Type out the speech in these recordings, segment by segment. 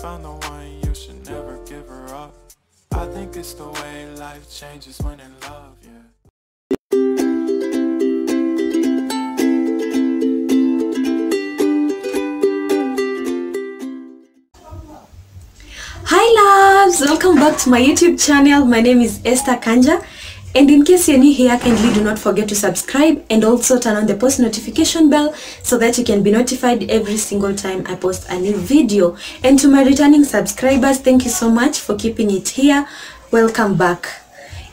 found the one, you should never give her up. I think it's the way life changes when in love, yeah. Hi loves! Welcome back to my YouTube channel. My name is Esther Kanja. And in case you're new here, kindly do not forget to subscribe and also turn on the post notification bell so that you can be notified every single time I post a new video. And to my returning subscribers, thank you so much for keeping it here. Welcome back.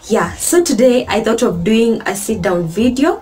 Yeah, so today I thought of doing a sit down video.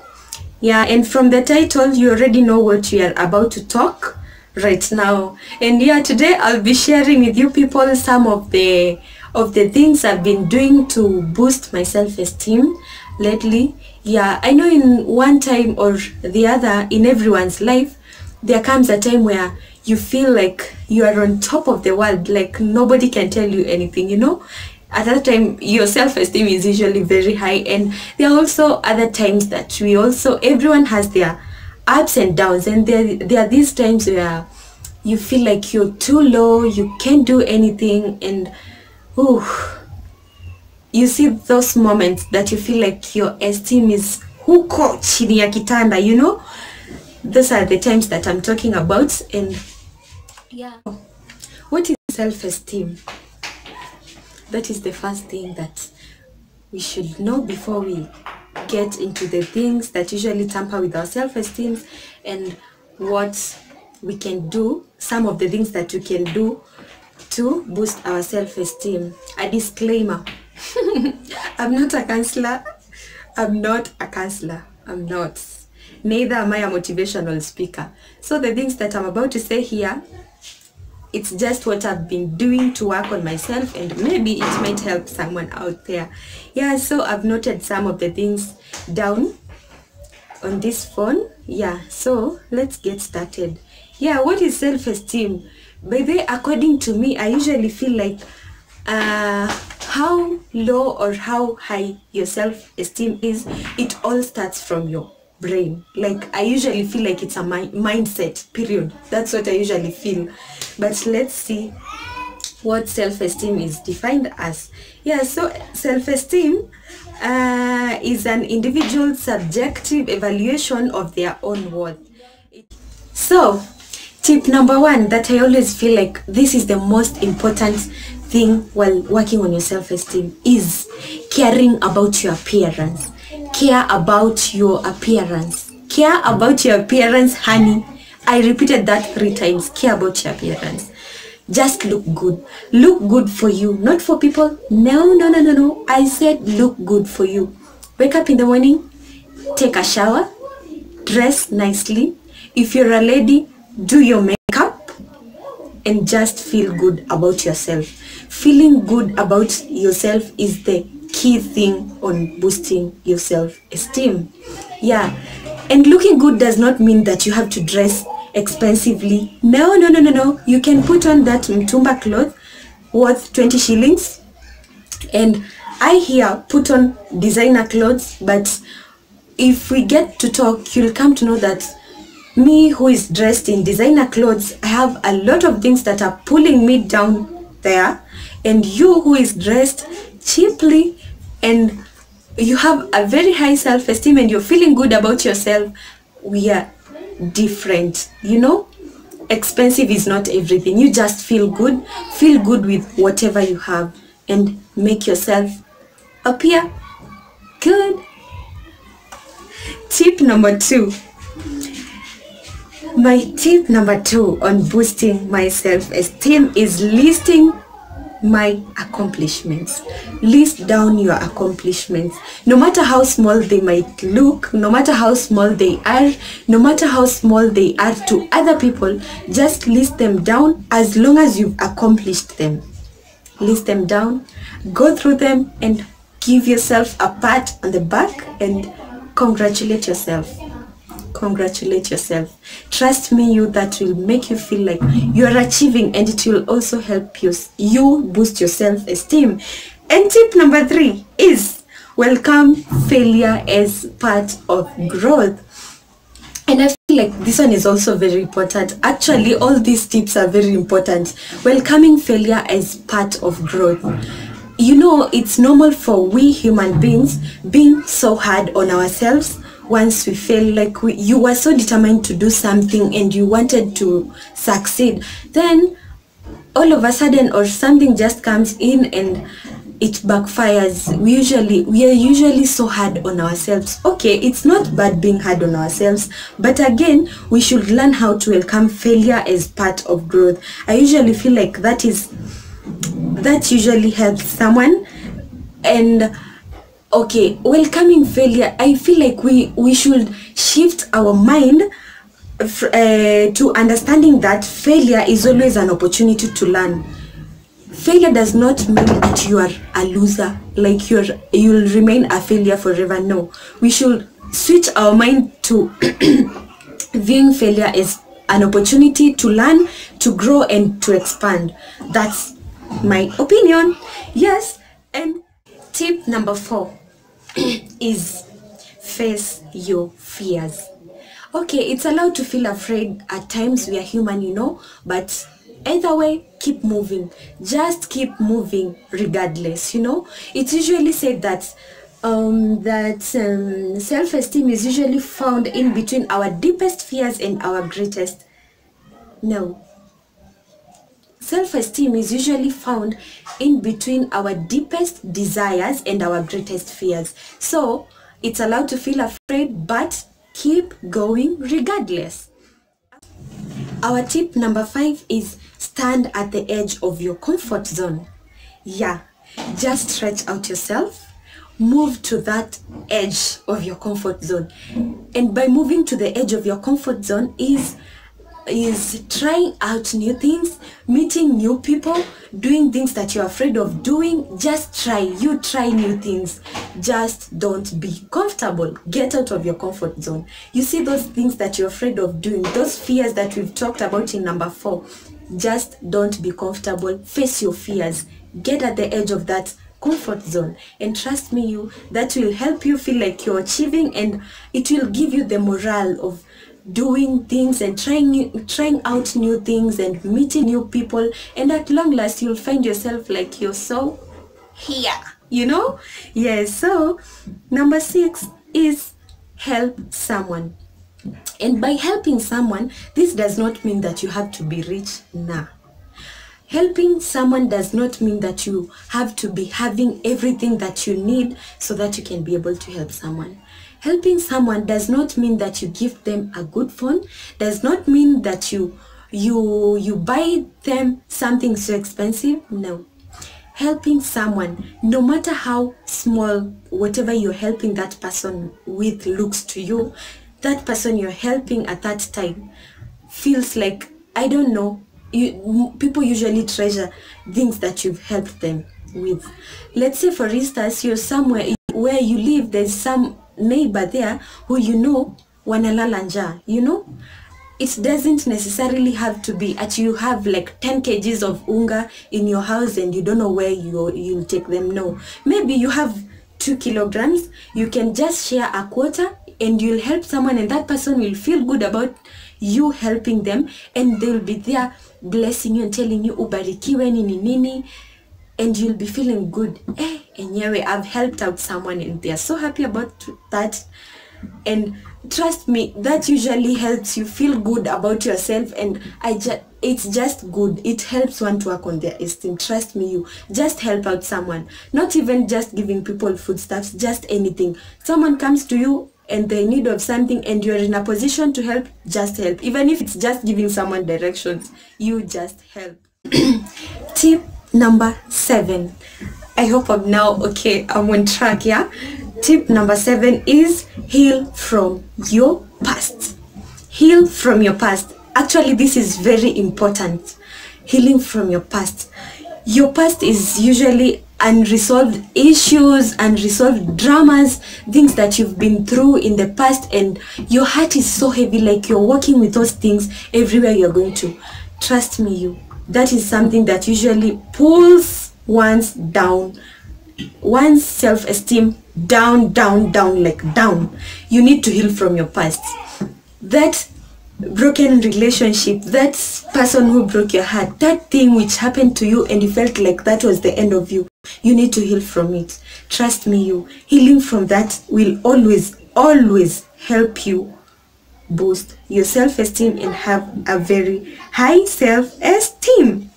Yeah, and from the title, you already know what we are about to talk right now. And yeah, today I'll be sharing with you people some of the of the things I've been doing to boost my self-esteem lately. Yeah, I know in one time or the other in everyone's life, there comes a time where you feel like you are on top of the world, like nobody can tell you anything, you know? At that time, your self-esteem is usually very high and there are also other times that we also, everyone has their ups and downs and there, there are these times where you feel like you're too low, you can't do anything and Ooh, you see those moments that you feel like your esteem is huko chini ya kitanda, you know? Those are the times that I'm talking about and yeah. What is self-esteem? That is the first thing that we should know before we get into the things that usually tamper with our self-esteem and what we can do, some of the things that you can do to boost our self-esteem. A disclaimer. I'm not a counselor. I'm not a counselor. I'm not. Neither am I a motivational speaker. So the things that I'm about to say here, it's just what I've been doing to work on myself and maybe it might help someone out there. Yeah, so I've noted some of the things down on this phone. Yeah, so let's get started. Yeah, what is self-esteem? By the according to me i usually feel like uh how low or how high your self-esteem is it all starts from your brain. Like i usually feel like it's a mi- mindset period. That's what i usually feel. But let's see what self-esteem is defined as. Yeah so self-esteem uh, is an individual's subjective evaluation of their own worth. So tip number one that i always feel like this is the most important thing while working on your self-esteem is caring about your appearance. Care about your appearance. Care about your appearance honey. I repeated that three times. Care about your appearance. Just look good. Look good for you not for people. No no no no no. I said look good for you. Wake up in the morning take a shower dress nicely. If you're a lady do your makeup and just feel good about yourself. Feeling good about yourself is the key thing on boosting your self-esteem. Yeah. And looking good does not mean that you have to dress expensively. No no no no no. You can put on that mtumba cloth worth 20 shillings. And i here put on designer clothes but if we get to talk you'll come to know that me who is dressed in designer clothes i have a lot of things that are pulling me down there. And you who is dressed cheaply and you have a very high self-esteem and you're feeling good about yourself we are different you know? Expensive is not everything. You just feel good. Feel good with whatever you have and make yourself appear good. Tip number two my tip number two on boosting my self-esteem is listing my accomplishments. List down your accomplishments. No matter how small they might look no matter how small they are no matter how small they are to other people just list them down as long as you've accomplished them. List them down go through them and give yourself a pat on the back and congratulate yourself congratulate yourself. Trust me you that will make you feel like you are achieving and it will also help you you boost your self-esteem. And tip number three is welcome failure as part of growth. And i feel like this one is also very important. Actually all these tips are very important. Welcoming failure as part of growth. You know it's normal for we human beings being so hard on ourselves once we fail like we, you were so determined to do something and you wanted to succeed then all of a sudden or something just comes in and it backfires. We usually we are usually so hard on ourselves. Okay it's not bad being hard on ourselves but again we should learn how to welcome failure as part of growth. I usually feel like that is that usually helps someone and okay welcoming failure i feel like we we should shift our mind uh, to understanding that failure is always an opportunity to learn. Failure does not mean that you are a loser like you're you'll remain a failure forever. No we should switch our mind to viewing failure as an opportunity to learn to grow and to expand. That's my opinion. Yes and tip number four is face your fears. Okay it's allowed to feel afraid at times we are human you know but either way keep moving. Just keep moving regardless you know. It's usually said that um, that um, self-esteem is usually found in between our deepest fears and our greatest. No self-esteem is usually found in between our deepest desires and our greatest fears so it's allowed to feel afraid but keep going regardless our tip number five is stand at the edge of your comfort zone. Yeah, just stretch out yourself, move to that edge of your comfort zone. And by moving to the edge of your comfort zone is is trying out new things, meeting new people, doing things that you're afraid of doing. Just try. You try new things. Just don't be comfortable. Get out of your comfort zone. You see those things that you're afraid of doing, those fears that we've talked about in number four. Just don't be comfortable. Face your fears. Get at the edge of that comfort zone and trust me you that will help you feel like you're achieving and it will give you the morale of doing things and trying trying out new things and meeting new people. And at long last you'll find yourself like you're so here you know? Yes so number six is help someone. And by helping someone this does not mean that you have to be rich nah helping someone does not mean that you have to be having everything that you need so that you can be able to help someone helping someone does not mean that you give them a good phone does not mean that you you you buy them something so expensive no. Helping someone no matter how small whatever you're helping that person with looks to you that person you're helping at that time feels like i don't know you people usually treasure things that you've helped them with. Let's say for instance you're somewhere where you live there's some neighbor there who you know wanalala njaa you know? It doesn't necessarily have to be at you have like 10 kgs of unga in your house and you don't know where you you'll take them no. Maybe you have two kilograms you can just share a quarter and you'll help someone and that person will feel good about you helping them and they'll be there blessing you and telling you ubarikiwe nini nini and you'll be feeling good. Eh enyewe i've helped out someone and they're so happy about that. And trust me that usually helps you feel good about yourself and i just it's just good. It helps one to work on their esteem. Trust me you just help out someone. Not even just giving people foodstuffs just anything. Someone comes to you and they need of something and you're in a position to help just help. Even if it's just giving someone directions you just help. Tip number seven. I hope i'm now okay i'm on track yeah? Tip number seven is heal from your past. Heal from your past. Actually this is very important. Healing from your past. Your past is usually unresolved issues unresolved dramas things that you've been through in the past and your heart is so heavy like you're walking with those things everywhere you're going to. Trust me you that is something that usually pulls one's down one's self-esteem down down down like down. You need to heal from your past. That broken relationship that person who broke your heart that thing which happened to you and you felt like that was the end of you you need to heal from it. Trust me you. Healing from that will always always help you boost your self-esteem and have a very high self-esteem.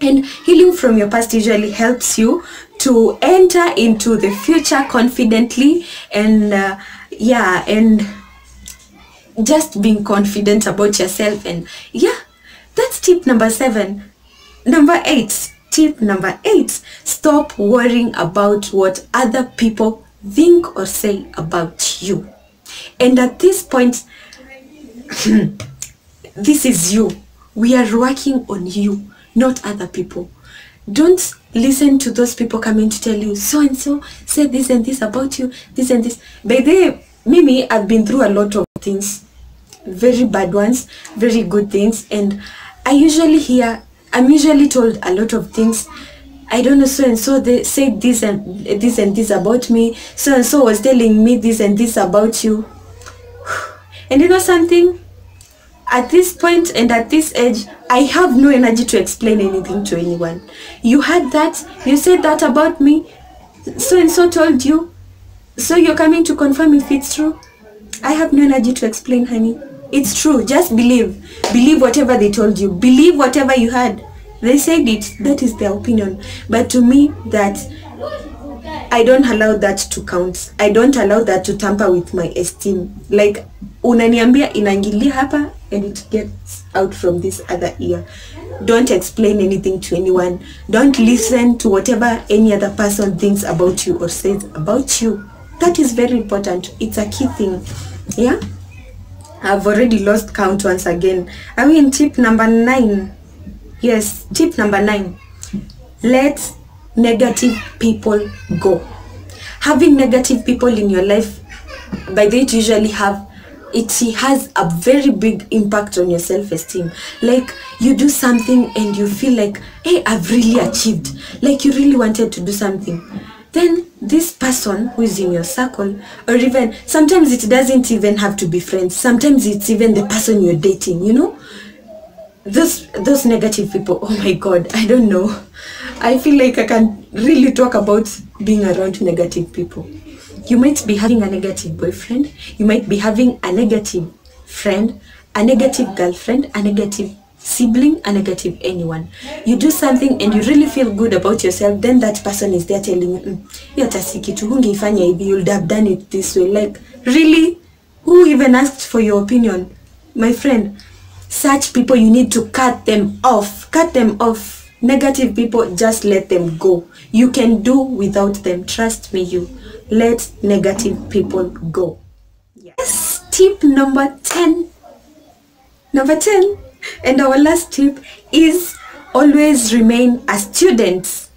And healing from your past usually helps you to enter into the future confidently and uh, yeah and just being confident about yourself. And yeah that's tip number seven. Number eight tip number eight stop worrying about what other people think or say about you. And at this point this is you. We are working on you not other people. Don't listen to those people coming to tell you so and so said this and this about you this and this. By the mimi i've been through a lot of things very bad ones very good things and i usually hear i'm usually told a lot of things. I don't know so and so they said this and this and this about me. So and so was telling me this and this about you and you know something? At this point and at this age i have no energy to explain anything to anyone. You had that you said that about me so and so told you so you're coming to confirm if it's true? I have no energy to explain honey. It's true just believe. Believe whatever they told you. Believe whatever you had. They said it. That is their opinion. But to me that I don't allow that to count. I don't allow that to tamper with my esteem. Like unaniambia inaingilia hapa and it gets out from this other ear. Don't explain anything to anyone. Don't listen to whatever any other person thinks about you or says about you. That is very important. It's a key thing. Yeah? I've already lost count once again. We in tip number nine? Yes, tip number nine. Let negative people go. Having negative people in your life, by the way, it usually have it has a very big impact on your self-esteem. Like you do something and you feel like, hey, I've really achieved. Like you really wanted to do something. Then this person who is in your circle, or even sometimes it doesn't even have to be friends. Sometimes it's even the person you're dating, you know? Those those negative people oh my god i don't know. I feel like i can really talk about being around negative people. You might be having a negative boyfriend you might be having a negative friend a negative girlfriend a negative sibling a negative anyone. You do something and you really feel good about yourself then that person is there telling you "Mm, hiyo hata si hungeifanya hivi you'd have done it this way. Like really? Who even asked for your opinion? My friend such people you need to cut them off. Cut them off. Negative people just let them go. You can do without them. Trust me you. Let negative people go. Yes. Tip number 10 number 10 and our last tip is always remain a student.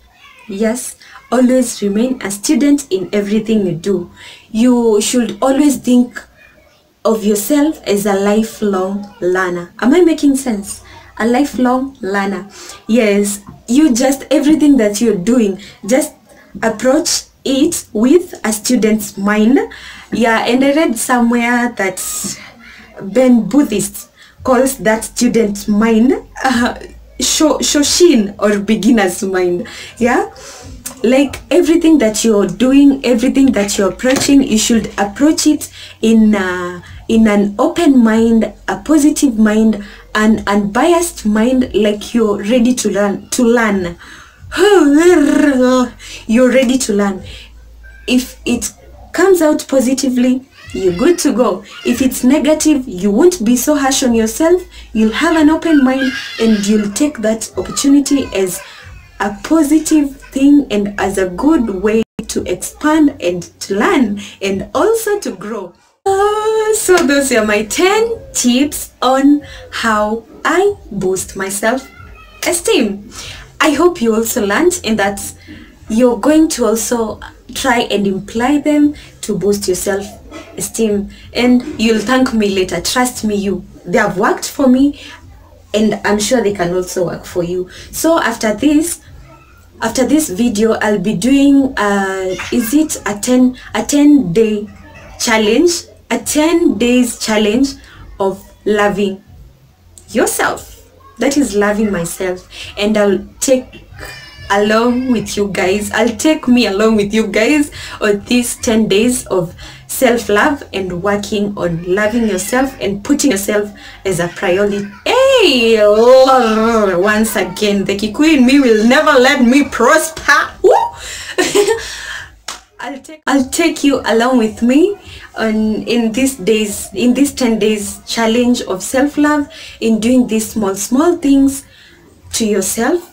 Yes. Always remain a student in everything you do. You should always think of yourself as a lifelong learner. Am I making sense? A lifelong learner. Yes, you just everything that you're doing, just approach it with a student's mind. Yeah, and I read somewhere that Zen Buddhist calls that student mind uh, sho- shoshin or beginner's mind. Yeah like everything that you're doing everything that you're approaching you should approach it in uh, in an open mind a positive mind an unbiased mind like you're ready to learn to learn. You're ready to learn. If it comes out positively you're good to go. If it's negative you won't be so harsh on yourself. You'll have an open mind and you'll take that opportunity as a positive thing and as a good way to expand and to learn and also to grow. So those are my 10 tips on how I boost my self-esteem. I hope you also learned and that you're going to also try and imply them to boost your self-esteem and you'll thank me later. Trust me, you. They have worked for me and I'm sure they can also work for you. So after this, after this video, I'll be doing, uh, is it a 10, a 10 day challenge, a 10 days challenge of loving yourself. That is loving myself. And i'll take along with you guys i'll take me along with you guys on these 10 days of self-love and working on loving yourself and putting yourself as a priority. Hey once again the kikuyu in me will never let me prosper. I'll take I'll take you along with me in these days in this 10 days challenge of self-love in doing these small small things to yourself.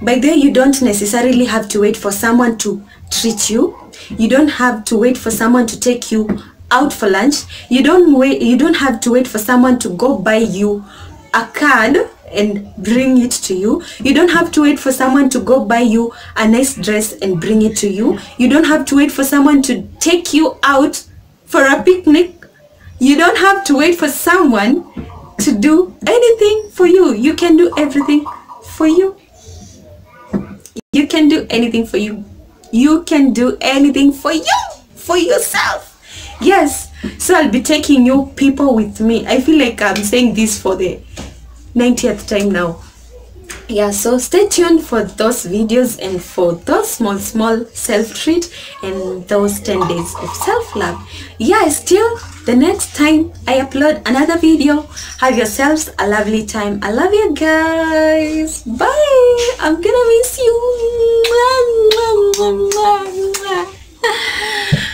By the way you don't necessarily have to wait for someone to treat you. You don't have to wait for someone to take you out for lunch. You don't wait you don't have to wait for someone to go buy you a card and bring it to you. You don't have to wait for someone to go buy you a nice dress and bring it to you. You don't have to wait for someone to take you out for a picnic you don't have to wait for someone to do anything for you. You can do everything for you. You can do anything for you. You can do anything for you for yourself. Yes so i'll be taking you people with me. I feel like i'm saying this for the 90th time now yeah so stay tuned for those videos and for those small small self-treat and those 10 days of self-love. Yeah still the next time i upload another video have yourselves a lovely time. I love you guys. Bye. I'm gonna miss you